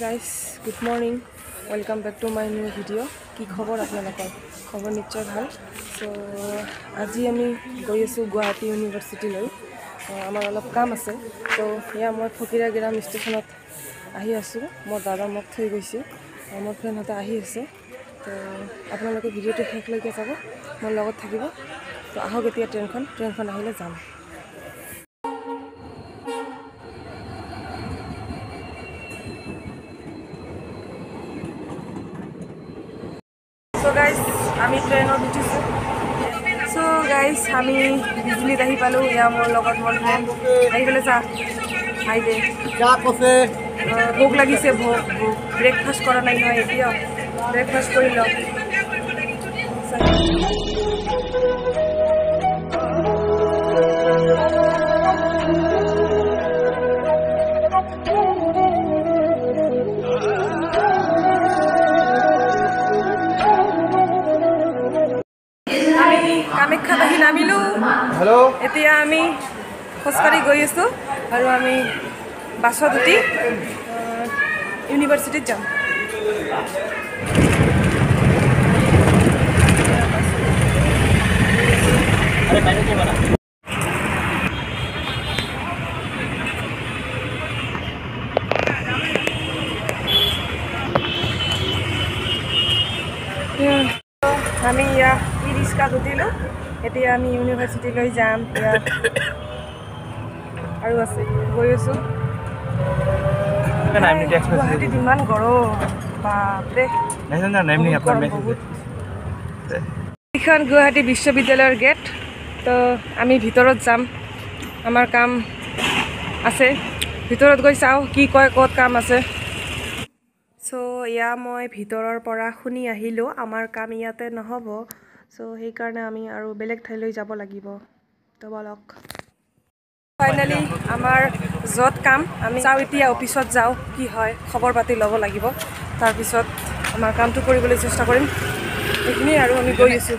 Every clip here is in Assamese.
Guys good morning welcome back to my new video' কি খবৰ আপোনালোকৰ? খবৰ নিশ্চয় ভাল। চ' আজি আমি গৈ আছোঁ গুৱাহাটী ইউনিভাৰ্চিটিলৈ আমাৰ অলপ কাম আছে। ত' এয়া মই ফকিৰাগিৰাম ষ্টেচনত আহি আছোঁ। মোৰ দাদা মোক থৈ গৈছে। মোৰ ফ্ৰেণ্ডহঁতে আহি আছে। ত' আপোনালোকে ভিডিঅ'টো শেষলৈকে চাব। মোৰ লগত থাকিব। ত' আহক এতিয়া ট্ৰেইনখন ট্ৰেইনখন আহিলে যাম। আমি বিজুলীত আহি পালোঁ। এয়া মোৰ লগত মই আহি পেলাই চাহ খাই দে। ভোক লাগিছে ভোক ভোক। ব্ৰেকফাষ্ট কৰা নাই নহয় এতিয়া ব্ৰেকফাষ্ট কৰি লওক। Thank. নামিলোঁ। हेलो এতিয়া আমি খোজকাঢ়ি গৈ আছোঁ আৰু আমি বাছত উঠি ইউনিভাৰ্চিটিত যাম। ৰিক্সাত উঠিলোঁ এতিয়া আমি ইউনিভাৰ্চিটিলৈ যাম ইয়া আৰু আছে গৈ আছোঁ। গুৱাহাটীত ইমান গৰম বাপৰে। এইখন গুৱাহাটী বিশ্ববিদ্যালয়ৰ গেট তো আমি ভিতৰত যাম। আমাৰ কাম আছে। ভিতৰত গৈ চাওঁ কি কয় ক'ত কাম আছে। চ' এয়া মই ভিতৰৰ পৰা শুনি আহিলোঁ। আমাৰ কাম ইয়াতে নহ'ব। চ' সেইকাৰণে আমি আৰু বেলেগ ঠাইলৈ যাব লাগিব। তো বলক। ফাইনেলি আমাৰ য'ত কাম আমি যাওঁ এতিয়া অফিচত যাওঁ কি হয় খবৰ পাতি ল'ব লাগিব। তাৰপিছত আমাৰ কামটো কৰিবলৈ চেষ্টা কৰিম। সেইখিনিয়ে আৰু আমি গৈ আছোঁ।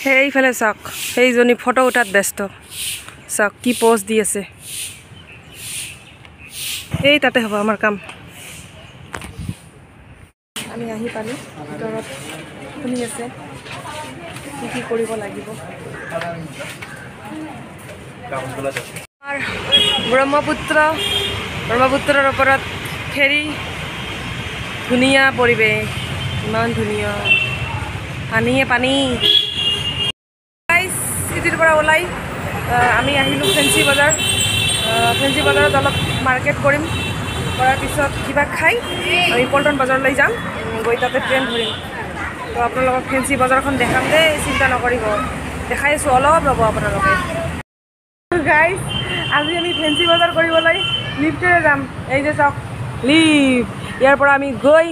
সেইফালে চাওক সেইজনী ফটো উঠাত ব্যস্ত। চাওক কি প'জ দি আছে। এই তাতে হ'ব আমাৰ কাম। আমি আহি পালোঁ ভিতৰত। শুনি আছে। কি কি কৰিব লাগিব। ব্ৰহ্মপুত্ৰ ব্ৰহ্মপুত্ৰৰ ওপৰত ফেৰী ধুনীয়া পৰিৱেশ ইমান ধুনীয়া। পানীয়ে পানী। চিটিৰ পৰা ওলাই আমি আহিলোঁ ফেঞ্চি বজাৰ। ফেঞ্চি বজাৰত অলপ মাৰ্কেট কৰিম। কৰাৰ পিছত কিবা খাই আমি পল্টন বজাৰলৈ যাম। গৈ তাতে ট্ৰেইন ধৰিম। তো আপোনালোকক ফেঞ্চি বজাৰখন দেখাম দেই চিন্তা নকৰিব। দেখাই আছোঁ অলপ ৰ'ব আপোনালোকে। গাইজ আজি আমি ফেঞ্চি বজাৰ কৰিবলৈ লিফ্টেৰে যাম। এই যে চাওক লিফ্ট। ইয়াৰ পৰা আমি গৈ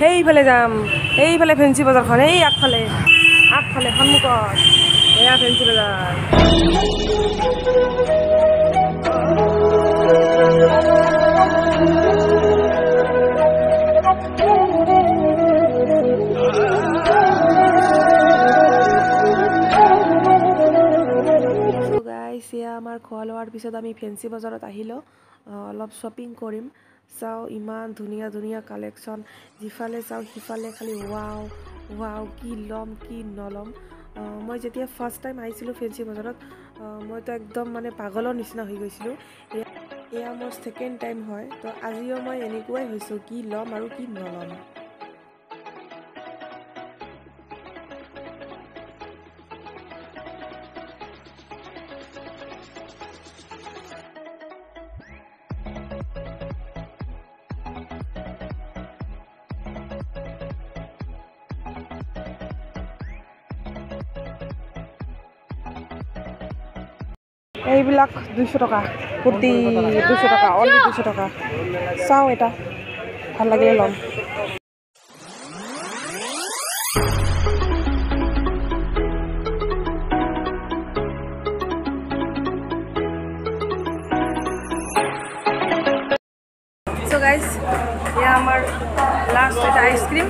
সেইফালে যাম। সেইফালে ফেঞ্চি বজাৰখন এই আগফালে। আগফালে সন্মুখত। এয়া ফেঞ্চি বজাৰ। চ' খোৱা লোৱাৰ পিছত আমি ফেঞ্চি বজাৰত আহিলোঁ। আহ, অলপ শ্বপিং কৰিম। চাওঁ ইমান ধুনীয়া ধুনীয়া কালেকশ্যন যিফালে চাওঁ সিফালে খালি ৱাও ৱাও কি ল'ম কি নল'ম। মই যেতিয়া ফাৰ্ষ্ট টাইম আহিছিলোঁ ফেঞ্চি বজাৰত মইতো একদম মানে পাগলৰ নিচিনা হৈ গৈছিলোঁ। এয়া মোৰ ছেকেণ্ড টাইম হয়। তো আজিও মই এনেকুৱাই হৈছোঁ কি ল'ম আৰু কি নল'ম। এইবিলাক দুইশ টকা কুৰ্তি দুইশ টকা অনলি দুইশ টকা। চাওঁ এটা ভাল লাগিলে ল'ম। এয়া আমাৰ লাষ্ট এটা আইচক্ৰীম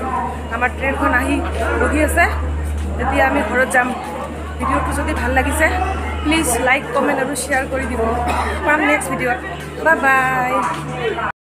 আমাৰ ট্ৰেইনখন আহি ৰখি আছে। এতিয়া আমি ঘৰত যাম। ভিডিঅ'টো যদি ভাল লাগিছে প্লিজ লাইক কমেণ্ট আৰু শ্বেয়াৰ কৰি দিব। পাম নেক্সট ভিডিঅ'ত বাই বাই